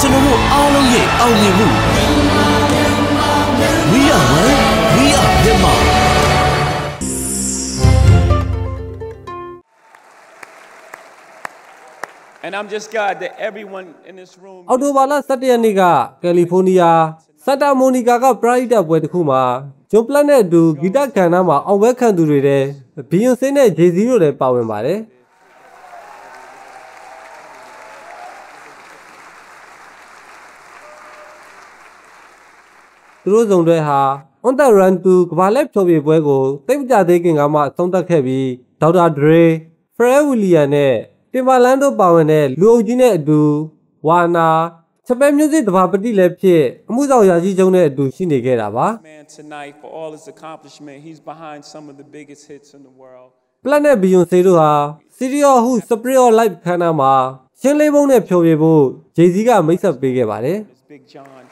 ကျွန်တော်တို့အားလုံးရဲ့အောင်မြင်မှု We are one we are Myanmar And I'm just glad that everyone in this room အော်တိုဘာလ17ရက်နေ့ကကယ်လီဖိုးနီးယားစန်တာမိုနီကာကပရိုက်တာပွဲတစ်ခုမှာဂျွန်ပလက်နဲ့အတူဂီတကဏ္ဍမှာအောင်ပွဲခံသူတွေတဲ့ဘီယွန်ဆေနဲ့ဂျေဇီတို့လည်းပါဝင်ပါတယ် သူတို့စုံတွေဟာ On the Run to ကမ္ဘာလက်ဖြောပြပွဲကိုသိပ်မကြသေးခင်ကမှအဆုံးသတ်ခဲ့ပြီးဒေါက်တာဒရေဖရဲဝီလီယံနဲ့တင်ပါလန်တို့ပါဝင်တဲ့လူအုပ်ကြီးနဲ့အတူဝါနာချက်ပဲမျိုးစစ်တဘာပတိလည်းဖြစ်အမှုဆောင်ရာကြီးကျုံနဲ့အတူရှိနေခဲ့တာပါ man tonight for all his accomplishment. He's behind some of the biggest hits in the world. Planet Beyonce တို့ဟာ City of Who Spirit of Life ခန်းနာမှာရှင်းလေးပုံးနဲ့ဖျော်ဖြေဖို့ Jay-Z ကမိတ်ဆက်ပေးခဲ့ပါတယ် It's Big John.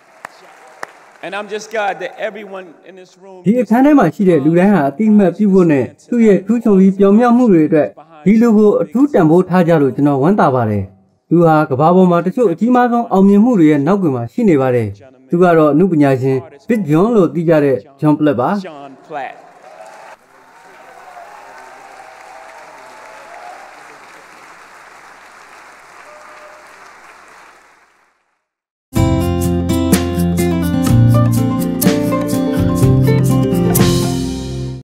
And I'm just glad that everyone in this room ဒီအခန်းထဲမှာရှိတဲ့လူတိုင်းဟာအတိအမှတ်ပြုဖို့နဲ့သူ့ရဲ့ထူးချွန်ပြီးပြောင်မြောက်မှုတွေအတွက်ဒီလူကိုအထူးတန်ဖိုးထားကြလို့ကျွန်တော်ဝမ်းသာပါတယ်။သူဟာကမ္ဘာပေါ်မှာတချို့အကြီးမားဆုံးအောင်မြင်မှုတွေရဲ့နောက်ကွယ်မှာရှိနေပါတယ်။သူကတော့အမှုပညာရှင် Big John လို့သိကြတဲ့ John Platt ပါ။ John Platt.